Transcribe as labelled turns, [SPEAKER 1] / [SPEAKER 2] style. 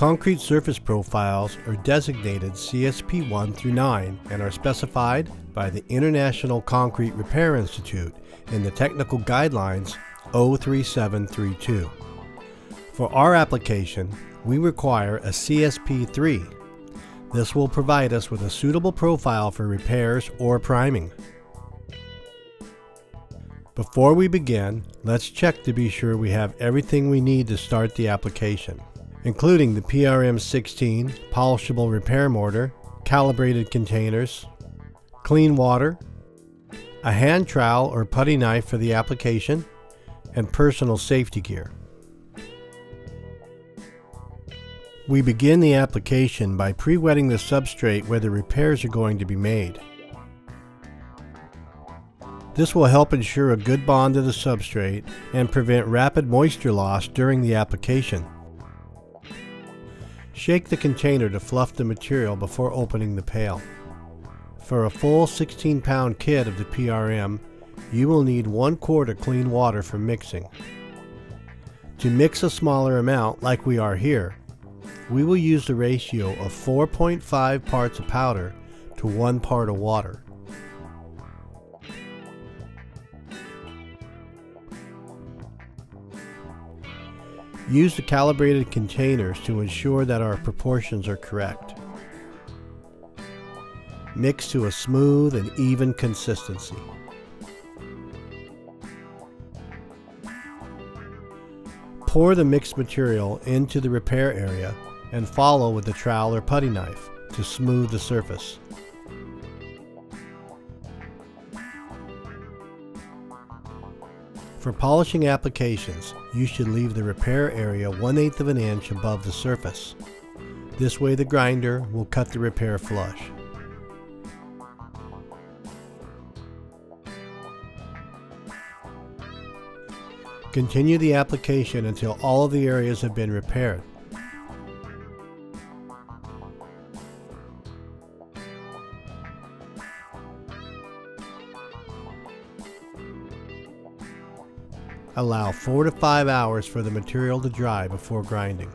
[SPEAKER 1] Concrete surface profiles are designated CSP 1 through 9 and are specified by the International Concrete Repair Institute in the Technical Guidelines 03732. For our application, we require a CSP 3. This will provide us with a suitable profile for repairs or priming. Before we begin, let's check to be sure we have everything we need to start the application including the PRM16 polishable repair mortar, calibrated containers, clean water, a hand trowel or putty knife for the application, and personal safety gear. We begin the application by pre-wetting the substrate where the repairs are going to be made. This will help ensure a good bond to the substrate and prevent rapid moisture loss during the application. Shake the container to fluff the material before opening the pail. For a full 16 pound kit of the PRM, you will need 1 quart of clean water for mixing. To mix a smaller amount like we are here, we will use the ratio of 4.5 parts of powder to 1 part of water. Use the calibrated containers to ensure that our proportions are correct. Mix to a smooth and even consistency. Pour the mixed material into the repair area and follow with the trowel or putty knife to smooth the surface. For polishing applications, you should leave the repair area 1 8 of an inch above the surface. This way the grinder will cut the repair flush. Continue the application until all of the areas have been repaired. Allow 4 to 5 hours for the material to dry before grinding.